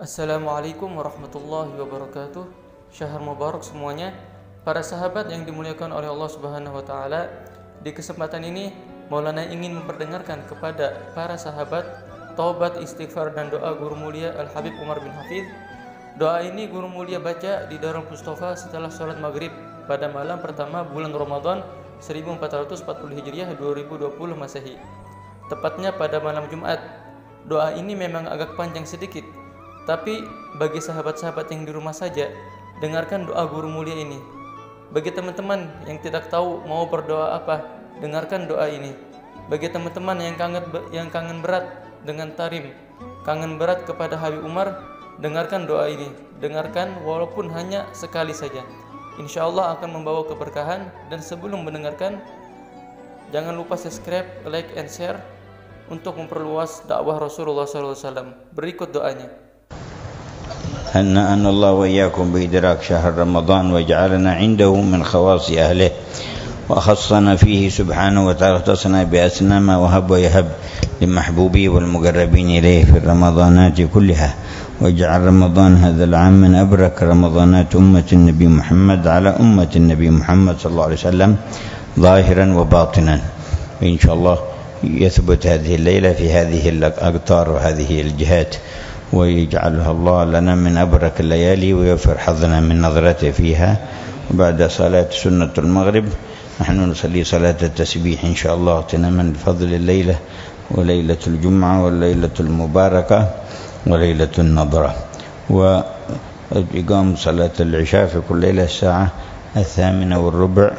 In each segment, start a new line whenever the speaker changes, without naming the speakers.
Assalamualaikum warahmatullahi wabarakatuh. Syahr Mubarak semuanya. Para sahabat yang dimuliakan oleh Allah Subhanahu wa taala, di kesempatan ini Maulana ingin memperdengarkan kepada para sahabat taubat, istighfar dan doa guru mulia Al Habib Umar bin Hafid. Doa ini guru mulia baca di Darul Mustafa setelah sholat maghrib pada malam pertama bulan Ramadan 1440 Hijriah 2020 Masehi. Tepatnya pada malam Jumat. Doa ini memang agak panjang sedikit, tapi bagi sahabat-sahabat yang di rumah saja, dengarkan doa guru mulia ini. Bagi teman-teman yang tidak tahu mau berdoa apa, dengarkan doa ini. Bagi teman-teman yang kangen yang kangen berat dengan Tarim, kangen berat kepada Habib Umar, dengarkan doa ini. Dengarkan walaupun hanya sekali saja. Insya Allah akan membawa keberkahan dan sebelum mendengarkan jangan lupa subscribe, like, and share untuk memperluas dakwah Rasulullah SAW. Berikut doanya.
هنأنا الله وإياكم بإدراك شهر رمضان وجعلنا عنده من خواص أهله وخصنا فيه سبحانه وتعالى اختصنا بأسنى ما وهب ويهب لمحبوبه والمقربين إليه في الرمضانات كلها. واجعل رمضان هذا العام من أبرك رمضانات أمة النبي محمد على أمة النبي محمد صلى الله عليه وسلم ظاهرا وباطنا. إن شاء الله يثبت هذه الليلة في هذه الأقطار وهذه الجهات. ويجعلها الله لنا من أبرك الليالي ويوفر حظنا من نظرته فيها. وبعد صلاة سنة المغرب نحن نصلي صلاة التسبيح إن شاء الله اغتناما بفضل الليلة وليلة الجمعة والليلة المباركة وليلة النظرة وإقام صلاة العشاء في كل ليلة الساعة الثامنة والربع.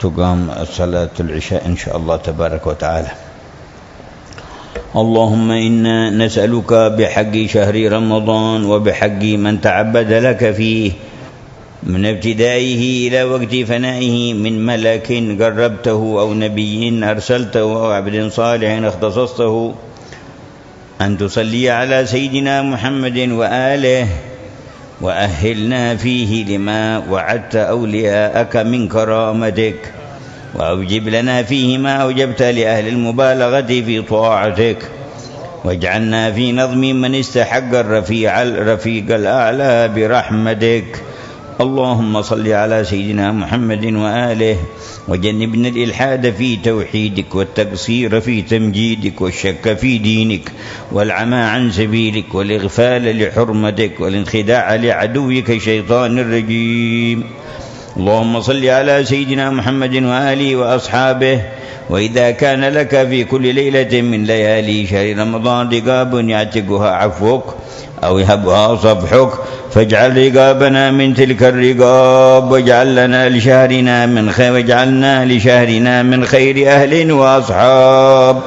تقام صلاة العشاء إن شاء الله تبارك وتعالى. اللهم إنا نسألك بحق شهر رمضان وبحق من تعبد لك فيه من ابتدائه إلى وقت فنائه من ملك قربته أو نبي أرسلته أو عبد صالح اختصصته أن تصلي على سيدنا محمد وآله وأهلنا فيه لما وعدت أولياءك من كرامتك وأوجب لنا فيه ما أوجبت لأهل المبالغة في طاعتك. واجعلنا في نظم من استحق الرفيع الرفيق الأعلى برحمتك. اللهم صل على سيدنا محمد وآله. وجنبنا الإلحاد في توحيدك والتقصير في تمجيدك والشك في دينك. والعمى عن سبيلك والإغفال لحرمتك والانخداع لعدوك شيطان الرجيم. اللهم صل على سيدنا محمد وآله وأصحابه وإذا كان لك في كل ليلة من ليالي شهر رمضان رقاب يعتقها عفوك أو يهبها صفحك فاجعل رقابنا من تلك الرقاب واجعل لنا لشهرنا من خير واجعلنا لشهرنا من خير أهل وأصحاب.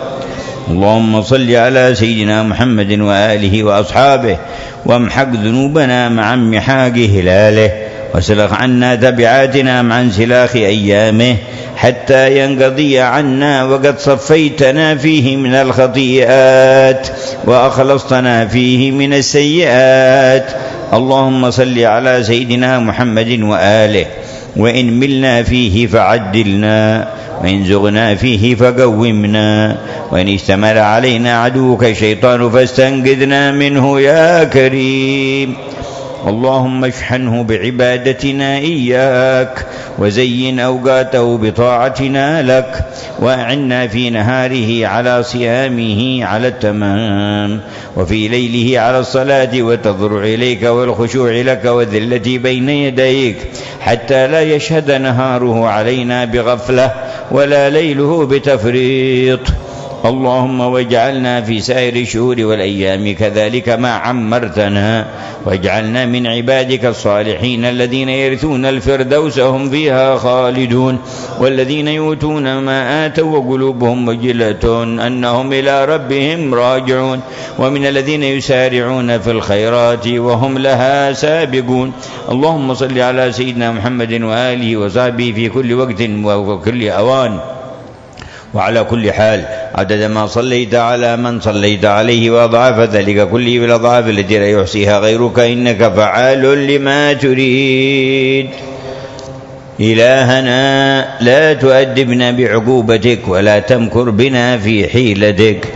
اللهم صل على سيدنا محمد وآله وأصحابه وامحق ذنوبنا مع محاق هلاله. واسلخ عنا تبعاتنا مع انسلاخ أيامه حتى ينقضي عنا وقد صفيتنا فيه من الخطيئات وأخلصتنا فيه من السيئات. اللهم صل على سيدنا محمد وآله وإن ملنا فيه فعدلنا وإن زغنا فيه فقومنا وإن اشتمل علينا عدوك الشيطان فاستنقذنا منه يا كريم. اللهم اشحنه بعبادتنا إياك وزين أوقاته بطاعتنا لك وأعنا في نهاره على صيامه على التمام وفي ليله على الصلاة والتضرع إليك والخشوع لك والذلة بين يديك حتى لا يشهد نهاره علينا بغفلة ولا ليله بتفريط. اللهم واجعلنا في سائر الشهور والأيام كذلك ما عمرتنا واجعلنا من عبادك الصالحين الذين يرثون الفردوس هم فيها خالدون والذين يؤتون ما آتوا وقلوبهم وجلة أنهم إلى ربهم راجعون ومن الذين يسارعون في الخيرات وهم لها سابقون اللهم صل على سيدنا محمد وآله وصحبه في كل وقت وكل أوان وعلى كل حال عدد ما صليت على من صليت عليه وأضعاف ذلك كله بالأضعاف التي لا يحصيها غيرك إنك فعال لما تريد. إلهنا لا تؤدبنا بعقوبتك ولا تمكر بنا في حيلتك.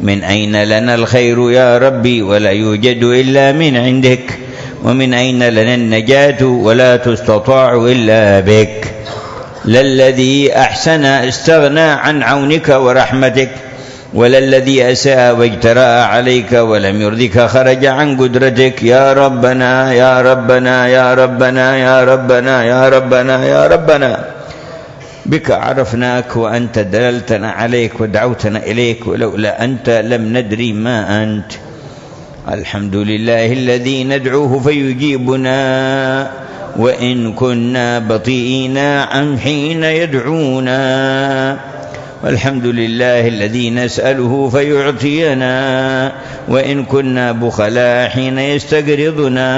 من أين لنا الخير يا ربي ولا يوجد إلا من عندك. ومن أين لنا النجاة ولا تستطاع إلا بك. للذي أحسن استغنى عن عونك ورحمتك ولا الذي أساء واجترأ عليك ولم يرضك خرج عن قدرتك. يا ربنا يا ربنا يا ربنا يا ربنا يا ربنا يا ربنا. بك عرفناك وأنت دللتنا عليك ودعوتنا إليك ولولا أنت لم ندري ما أنت. الحمد لله الذي ندعوه فيجيبنا. وإن كنا بطيئين عن حين يدعونا. والحمد لله الذي نسأله فيعطينا. وإن كنا بخلاء حين يستقرضنا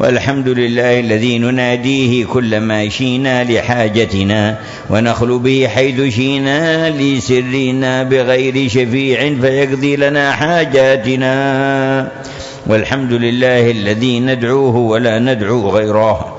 والحمد لله الذي نناديه كلما شينا لحاجتنا. ونخلو به حيث شينا لسرنا بغير شفيع فيقضي لنا حاجاتنا. والحمد لله الذي ندعوه ولا ندعو غيره.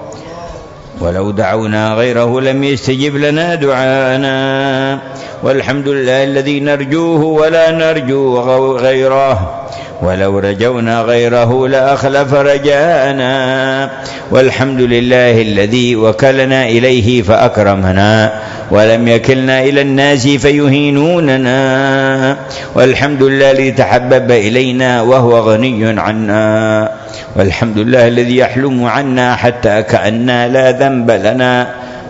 ولو دعونا غيره لم يستجب لنا دعاءنا والحمد لله الذي نرجوه ولا نرجو غيره. ولو رجونا غيره لأخلف رجاءنا والحمد لله الذي وكلنا إليه فأكرمنا. ولم يكلنا إلى الناس فيهينوننا. والحمد لله الذي تحبب إلينا وهو غني عنا. والحمد لله الذي يحلم عنا حتى كأننا لا ذنب لنا.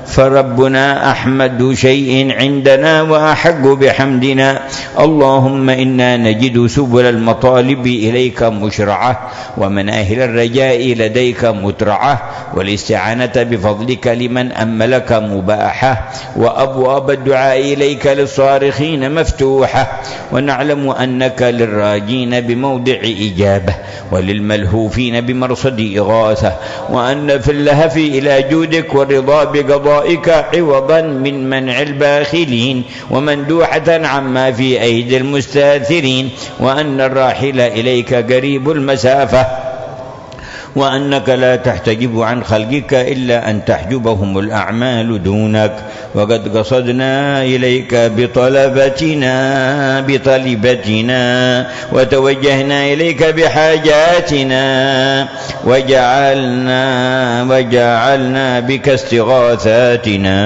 فربنا أحمد شيء عندنا وأحق بحمدنا. اللهم إنا نجد سبل المطالب إليك مشرعة ومناهل الرجاء لديك مترعة والاستعانة بفضلك لمن أملك مباحة وأبواب الدعاء إليك للصارخين مفتوحة ونعلم أنك للراجين بموضع إجابة وللملهوفين بمرصد إغاثة وأن في اللهف إلى جودك والرضا بقضائك عوضا من منع الباخلين ومندوحة عما في أيدي المستاثرين وأن الراحل إليك قريب المسافة. وأنك لا تحتجب عن خلقك إلا أن تحجبهم الأعمال دونك. وقد قصدنا إليك بطلبتنا بطلبتنا وتوجهنا إليك بحاجاتنا. وجعلنا وجعلنا بك استغاثاتنا.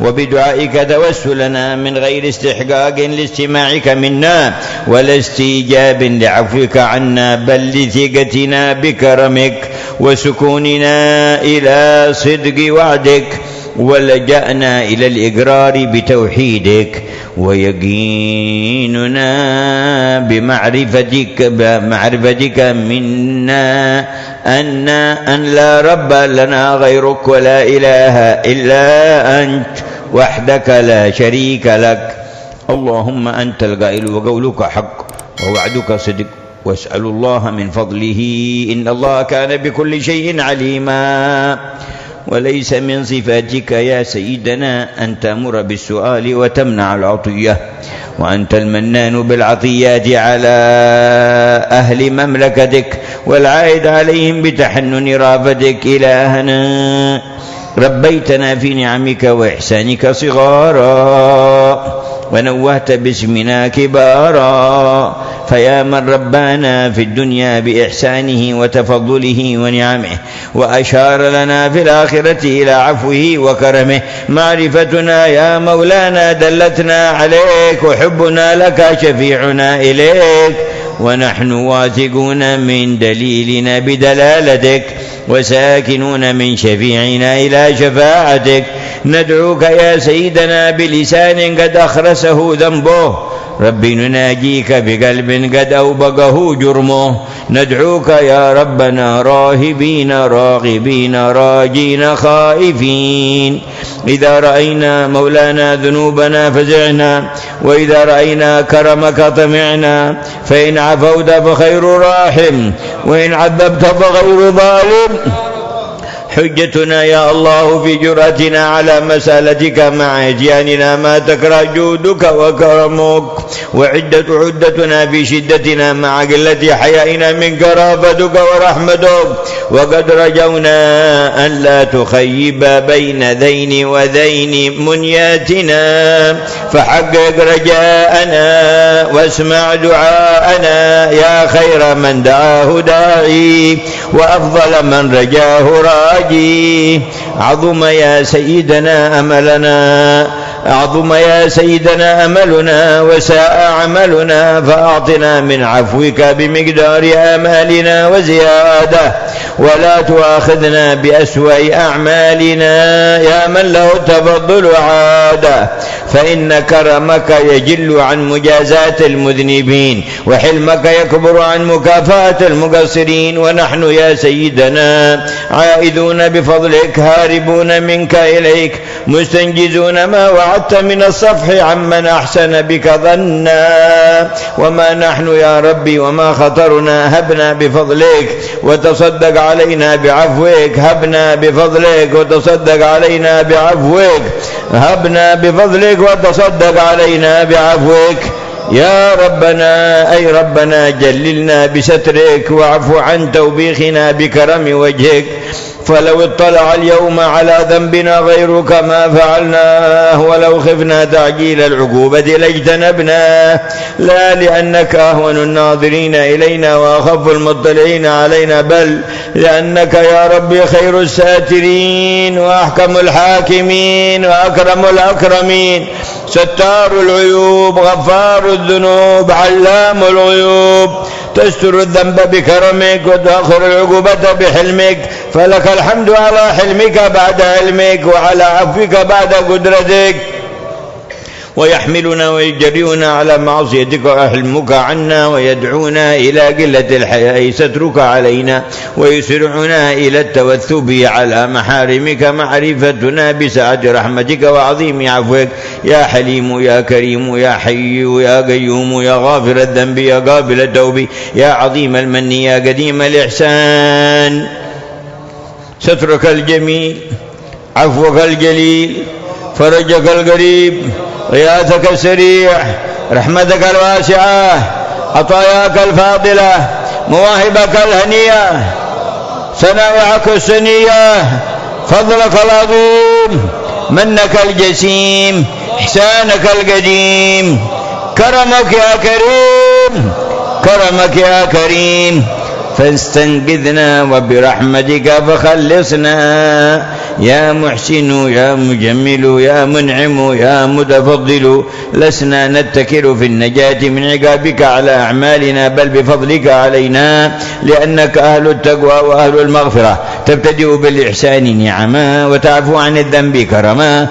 وبدعائك توسلنا من غير استحقاق لاستماعك منا ولا استيجاب لعفوك عنا بل لثقتنا بكرمك. وسكوننا إلى صدق وعدك ولجأنا إلى الإقرار بتوحيدك ويقيننا بمعرفتك بمعرفتك منا أن أن لا رب لنا غيرك ولا إله إلا أنت وحدك لا شريك لك. اللهم أنت القائل وقولك حق ووعدك صدق. واسأل الله من فضله إن الله كان بكل شيء عليما. وليس من صفاتك يا سيدنا أن تأمر بالسؤال وتمنع العطية وأنت المنان بالعطيات على أهل مملكتك والعائد عليهم بتحنن رافتك إلهنا. ربيتنا في نعمك وإحسانك صغارا ونوهت باسمنا كبارا. فيا من ربانا في الدنيا بإحسانه وتفضله ونعمه وأشار لنا في الآخرة إلى عفوه وكرمه معرفتنا يا مولانا دلتنا عليك وحبنا لك شفيعنا إليك ونحن واثقون من دليلنا بدلالتك وساكنون من شفيعنا إلى شفاعتك ندعوك يا سيدنا بلسان قد أخرسه ذنبه ربي نناجيك بقلب قد أوبقه جرمه. ندعوك يا ربنا راهبين راغبين راجين خائفين. إذا رأينا مولانا ذنوبنا فزعنا وإذا رأينا كرمك طمعنا. فإن عفوت فخير راحم وإن عذبت فغير ظالم. حجتنا يا الله في جرأتنا على مسألتك مع إتياننا ما تكره جودك وكرمك. وعدة عدتنا في شدتنا مع قلة حيائنا منك رافتك ورحمتك. وقد رجونا أن لا تخيب بين ذين وذين منياتنا. فحقق رجاءنا واسمع دعاءنا يا خير من دعاه داعي. وأفضل من رجاه راجي عظم يا سيدنا أملنا. أعظم يا سيدنا أملنا وساء عملنا فأعطنا من عفوك بمقدار آمالنا وزيادة. ولا تؤاخذنا بأسوأ أعمالنا يا من له التفضل عادة فإن كرمك يجل عن مجازات المذنبين وحلمك يكبر عن مكافأة المقصرين. ونحن يا سيدنا عائدون بفضلك هاربون منك إليك مستنجزون ما وعدت من الصفح عمن أحسن بك ظنا. وما نحن يا ربي وما خطرنا هبنا بفضلك. وتصدق علينا بعفوك هبنا بفضلك. وتصدق علينا بعفوك هبنا بفضلك. وتصدق علينا بعفوك. يا ربنا أي ربنا جللنا بسترك. واعف عن توبيخنا بكرم وجهك. فلو اطلع اليوم على ذنبنا غيرك ما فعلناه ولو خفنا تعجيل العقوبة لاجتنبناه لا لأنك أهون الناظرين إلينا وأخف المطلعين علينا بل لأنك يا ربي خير الساترين وأحكم الحاكمين وأكرم الأكرمين. ستار العيوب غفار الذنوب علام الغيوب. تستر الذنب بكرمك وتأخر العقوبة بحلمك فلك الحمد على حلمك بعد علمك وعلى عفوك بعد قدرتك. ويحملنا ويجرينا على معصيتك ويحلمك عنا ويدعونا إلى قلة الحياء سترك علينا ويسرعنا إلى التوثب على محارمك معرفتنا بسعة رحمتك وعظيم عفوك. يا حليم يا كريم يا حي يا قيوم يا غافر الذنب يا قابل التوب يا عظيم المن يا قديم الإحسان. سترك الجميل عفوك الجليل فرجك القريب غياثك السريع رحمتك الواسعة عطاياك الفاضلة مواهبك الهنية صنائعك السنية فضلك العظيم منك الجسيم إحسانك القديم كرمك يا كريم كرمك يا كريم. فاستنقذنا وبرحمتك فخلصنا. يا محسن يا مجمل يا منعم يا متفضل لسنا نتكل في النجاة من عقابك على أعمالنا بل بفضلك علينا لأنك أهل التقوى وأهل المغفرة. تبتدئ بالإحسان نعما وتعفو عن الذنب كرما.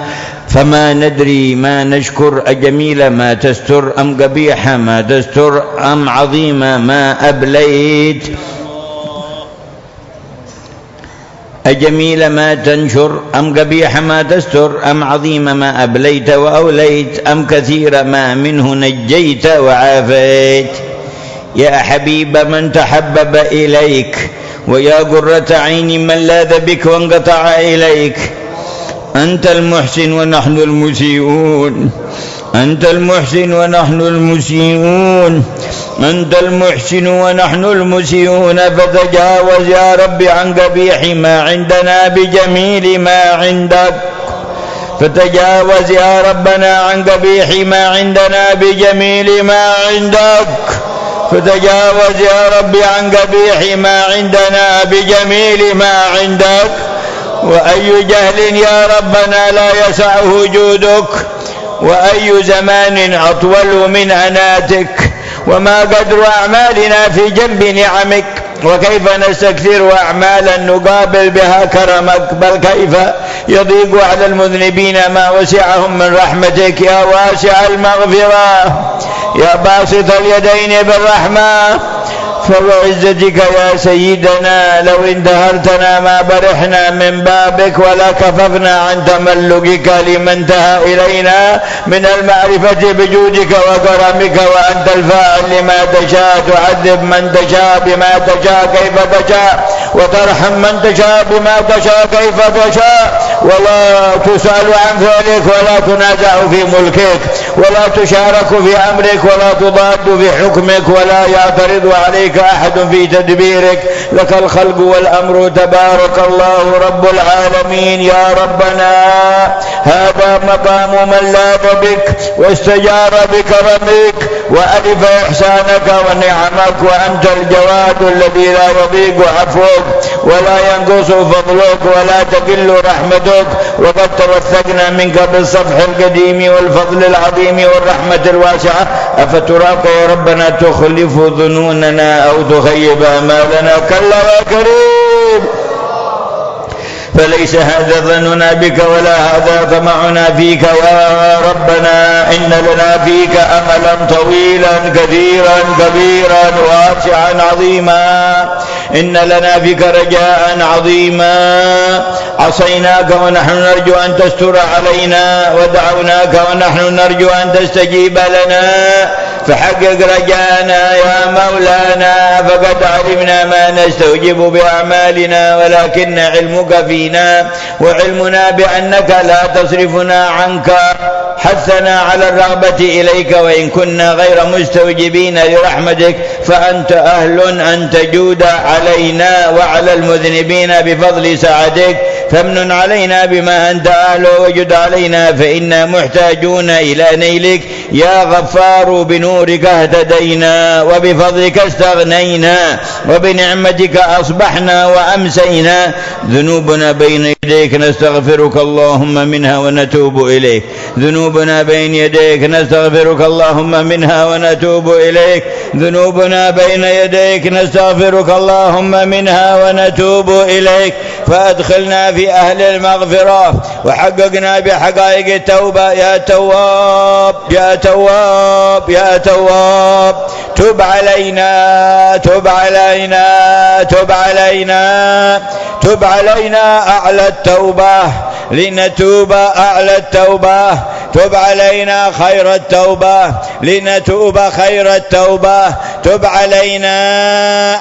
فما ندري ما نشكر أجميل ما تنشر أم قبيح ما تستر أم عظيم ما أبليت. أجميل ما تنشر أم قبيح ما تستر أم عظيم ما أبليت وأوليت أم كثير ما منه نجيت وعافيت. يا حبيب من تحبب إليك ويا قرة عين من لاذ بك وانقطع إليك. أنت المحسن ونحن المسيئون. أنت المحسن ونحن المسيئون. أنت المحسن ونحن المسيئون. فتجاوز يا رب عن قبيح ما عندنا بجميل ما عندك. فتجاوز يا ربنا عن قبيح ما عندنا بجميل ما عندك. فتجاوز يا رب عن قبيح ما عندنا بجميل ما عندك. وأي جهل يا ربنا لا يسعه جودك وأي زمان أطول من أناتك؟ وما قدر أعمالنا في جنب نعمك؟ وكيف نستكثر أعمالا نقابل بها كرمك؟ بل كيف يضيق على المذنبين ما وسعهم من رحمتك يا واسع المغفرة؟ يا باسط اليدين بالرحمة؟ فبعزتك يا سيدنا لو اندهرتنا ما برحنا من بابك ولا كففنا عن تملكك لما انتهى إلينا من المعرفة بجودك وكرمك وأنت الفاعل لما تشاء تعذب من تشاء بما تشاء كيف تشاء وترحم من تشاء بما تشاء كيف تشاء ولا تسأل عن فعلك ولا تنازع في ملكك. ولا تشارك في أمرك ولا تضاد في حكمك ولا يعترض عليك أحد في تدبيرك. لك الخلق والأمر. تبارك الله رب العالمين. يا ربنا هذا مقام من لاذ بك واستجار بكرمك وألف إحسانك ونعمك وأنت الجواد الذي لا يضيق عفوك ولا ينقص فضلك ولا تقل رحمتك. وقد توثقنا منك بالصفح القديم والفضل العظيم والرحمة الواسعة. أفتراك يا ربنا تخلف ظنوننا أو تخيب أمالنا كلا يا كريم. فليس هذا ظننا بك ولا هذا طمعنا فيك. يا ربنا إن لنا فيك أملا طويلا كثيرا كبيرا واسعا عظيما. إن لنا فيك رجاء عظيما. عصيناك ونحن نرجو أن تستر علينا ودعوناك ونحن نرجو أن تستجيب لنا. فحقق رجانا يا مولانا فقد علمنا ما نستوجب بأعمالنا ولكن علمك فينا وعلمنا بأنك لا تصرفنا عنك. حثنا على الرغبة إليك وإن كنا غير مستوجبين لرحمتك فأنت أهل أن تجود علينا وعلى المذنبين بفضل سعدك فامن علينا بما أنت أهله وجد علينا فإنا محتاجون إلى نيلك. يا غفار بنورك اهتدينا وبفضلك استغنينا وبنعمتك أصبحنا وأمسينا. ذنوبنا بين يديك نستغفرك اللهم منها ونتوب إليك. ذنوبنا بين يديك نستغفرك اللهم منها ونتوب إليك. ذنوبنا بين يديك نستغفرك اللهم منها ونتوب إليك. فأدخلنا في أهل المغفرة وحققنا بحقائق التوبة. يا تواب يا تواب يا تواب. تب علينا تب علينا تب علينا. تب علينا أعلى التوبة. لنتوب أعلى التوبة. تب علينا خير التوبة لنتوب خير التوبة. تب علينا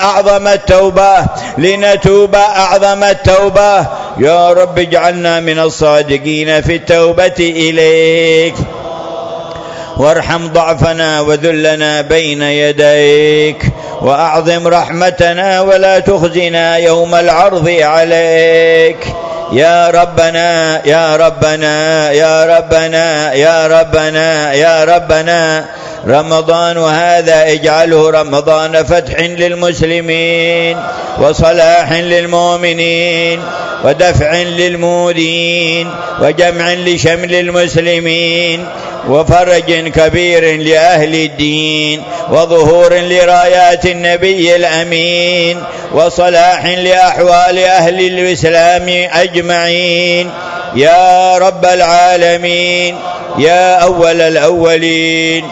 أعظم التوبة لنتوب أعظم التوبة. يا رب اجعلنا من الصادقين في التوبة إليك. وارحم ضعفنا وذلنا بين يديك. وأعظم رحمتنا ولا تخزنا يوم العرض عليك. يا ربنا يا ربنا يا ربنا يا ربنا يا ربنا. رمضان هذا اجعله رمضان فتح للمسلمين وصلاح للمؤمنين ودفع للمودين وجمع لشمل المسلمين وفرج كبير لأهل الدين وظهور لرايات النبي الأمين وصلاح لأحوال أهل الإسلام أجمعين يا رب العالمين يا أول الأولين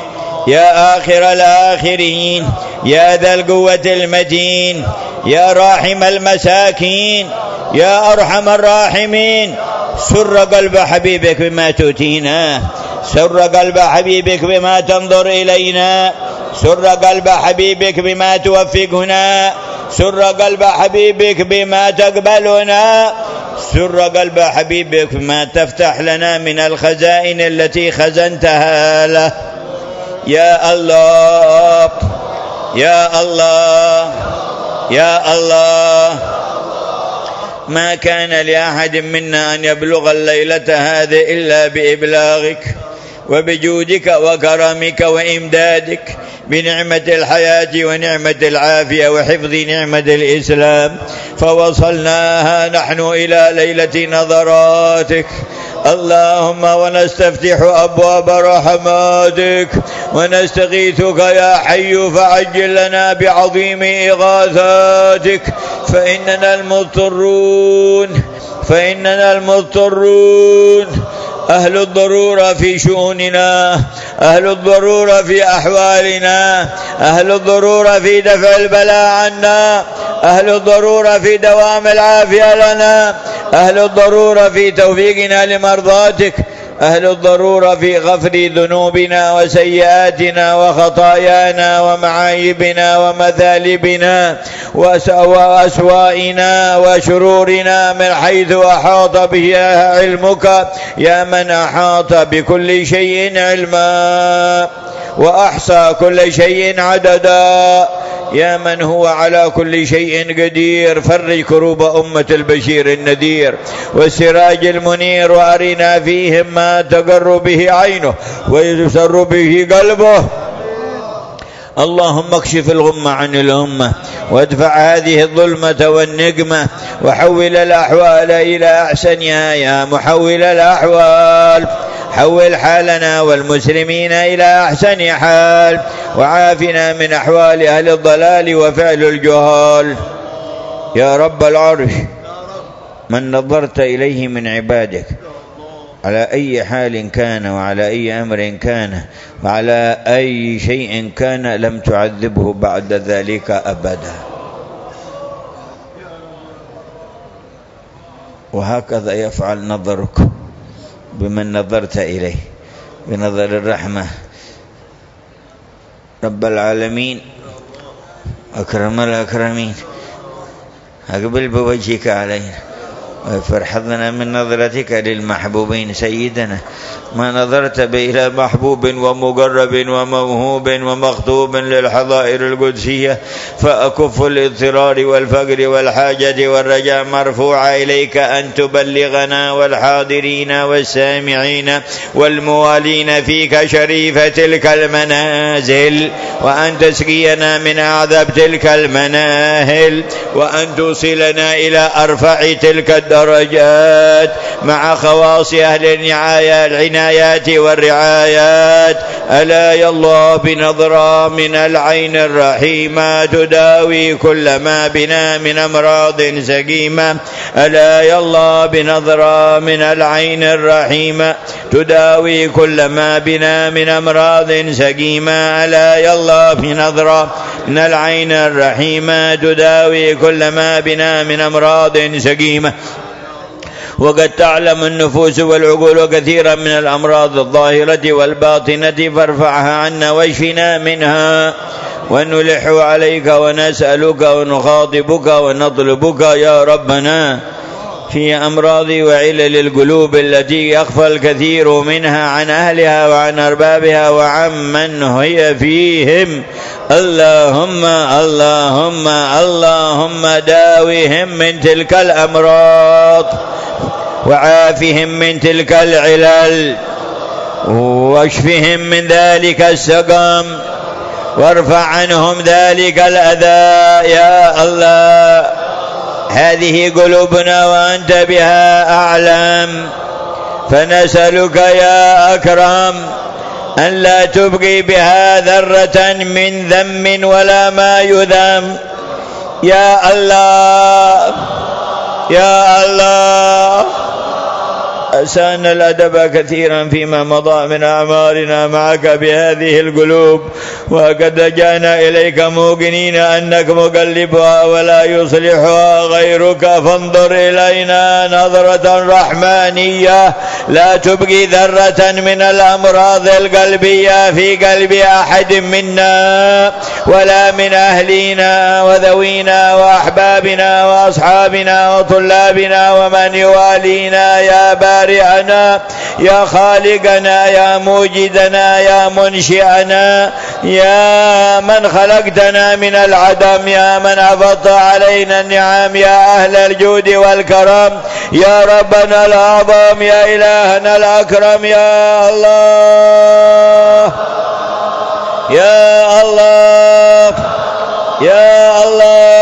يا آخر الآخرين يا ذا القوة المتين يا راحم المساكين يا أرحم الراحمين. سر قلب حبيبك بما تؤتينا سر قلب حبيبك بما تنظر إلينا سر قلب حبيبك بما توفقنا سر قلب حبيبك بما تقبلنا سر قلب حبيبك بما تفتح لنا من الخزائن التي خزنتها له. يا الله يا الله يا الله. ما كان لأحد منا أن يبلغ الليلة هذه إلا بإبلاغك وبجودك وكرمك وإمدادك بنعمة الحياة ونعمة العافية وحفظ نعمة الإسلام. فوصلناها نحن إلى ليلة نظراتك. اللهم ونستفتح أبواب رحماتك ونستغيثك يا حي فعجل لنا بعظيم إغاثاتك فإننا المضطرون فإننا المضطرون. أهل الضرورة في شؤوننا أهل الضرورة في أحوالنا أهل الضرورة في دفع البلاء عنا أهل الضرورة في دوام العافية لنا أهل الضرورة في توفيقنا لمرضاتك أهل الضرورة في غفر ذنوبنا وسيئاتنا وخطايانا ومعايبنا ومثالبنا وأسوائنا وشرورنا من حيث أحاط بها علمك يا من أحاط بكل شيء علما وأحصى كل شيء عددا. يا من هو على كل شيء قدير فرج كروب أمة البشير النذير. والسراج المنير وأرنا فيهم ما تقر به عينه ويسر به قلبه. اللهم اكشف الغمة عن الأمة وادفع هذه الظلمة والنقمة وحول الأحوال إلى أحسنها يا محول الأحوال. حول حالنا والمسلمين إلى أحسن حال وعافنا من أحوال أهل الضلال وفعل الجهال. يا رب العرش من نظرت إليه من عبادك على أي حال كان وعلى أي أمر كان وعلى أي شيء كان لم تعذبه بعد ذلك أبدا. وهكذا يفعل نظرك. بمن نظرت إليه بنظر الرحمة. رب العالمين أكرم الأكرمين أقبل بوجهك علينا فرحضنا من نظرتك للمحبوبين سيدنا. ما نظرت إلى محبوب ومقرب وموهوب ومخطوب للحظائر القدسية فأكف الإضطرار والفقر والحاجة والرجاء مرفوع إليك أن تبلغنا والحاضرين والسامعين والموالين فيك شريف تلك المنازل وأن تسقينا من أعذب تلك المناهل وأن توصلنا إلى أرفع تلك الدرجات مع خواص أهل الرعاية العنايات والرعايات. ألا يا الله بنظرة من العين الرحيمة تداوي كل ما بنا من أمراض سقيمة. ألا يا الله بنظرة من العين الرحيمة تداوي كل ما بنا من أمراض سقيمة. ألا يا الله بنظرة من العين الرحيمة تداوي كل ما بنا من أمراض سقيمة. وقد تعلم النفوس والعقول كثيرا من الأمراض الظاهرة والباطنة فارفعها عنا واشفنا منها ونلح عليك ونسألك ونخاطبك ونطلبك يا ربنا في أمراض وعلل القلوب التي يخفى الكثير منها عن أهلها وعن أربابها وعن من هي فيهم. اللهم اللهم اللهم داوهم من تلك الأمراض. وعافهم من تلك العلل واشفهم من ذلك السقم وارفع عنهم ذلك الأذى يا الله. هذه قلوبنا وأنت بها أعلم. فنسألك يا أكرم أن لا تبقي بها ذرة من ذم ولا ما يذم. يا الله. يا الله. أسأنا الأدب كثيرا فيما مضى من أعمارنا معك بهذه القلوب وقد جاءنا إليك موقنين أنك مقلبها ولا يصلحها غيرك فانظر إلينا نظرة رحمانية لا تبقي ذرة من الأمراض القلبية في قلب أحد منا ولا من أهلنا وذوينا وأحبابنا وأصحابنا وطلابنا ومن يوالينا يا بارئنا يا خالقنا يا موجدنا يا منشئنا يا من خلقتنا من العدم يا من أفضت علينا النعم يا أهل الجود والكرم يا ربنا الأعظم يا إلهنا الأكرم يا الله يا الله يا الله.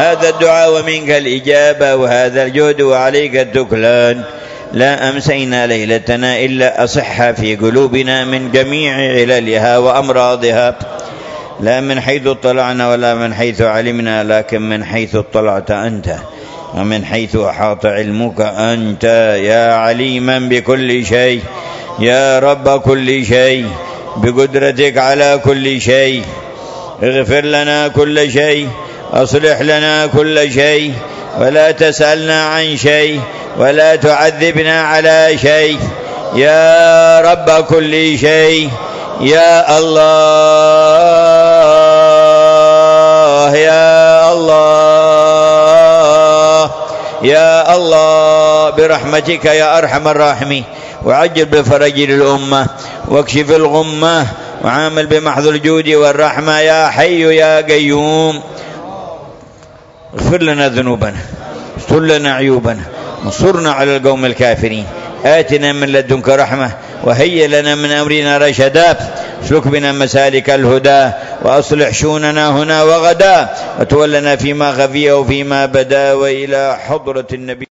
هذا الدعاء ومنك الإجابة وهذا الجود وعليك التكلان لا أمسينا ليلتنا إلا أصح في قلوبنا من جميع عللها وأمراضها. لا من حيث اطلعنا ولا من حيث علمنا لكن من حيث اطلعت أنت. ومن حيث أحاط علمك أنت يا عليما بكل شيء يا رب كل شيء بقدرتك على كل شيء. اغفر لنا كل شيء. أصلح لنا كل شيء ولا تسألنا عن شيء ولا تعذبنا على شيء. يا رب كل شيء يا الله يا الله يا الله برحمتك يا أرحم الراحمين. وعجل بفرج للأمة واكشف الغمة وعامل بمحض الجود والرحمة يا حي يا قيوم. اغفر لنا ذنوبنا استر لنا عيوبنا انصرنا على القوم الكافرين آتنا من لدنك رحمة وهيئ لنا من أمرنا رشدا اسلك بنا مسالك الهدى وأصلح شوننا هنا وغدا وتولنا فيما خفي وفيما بدا وإلى حضرة النبي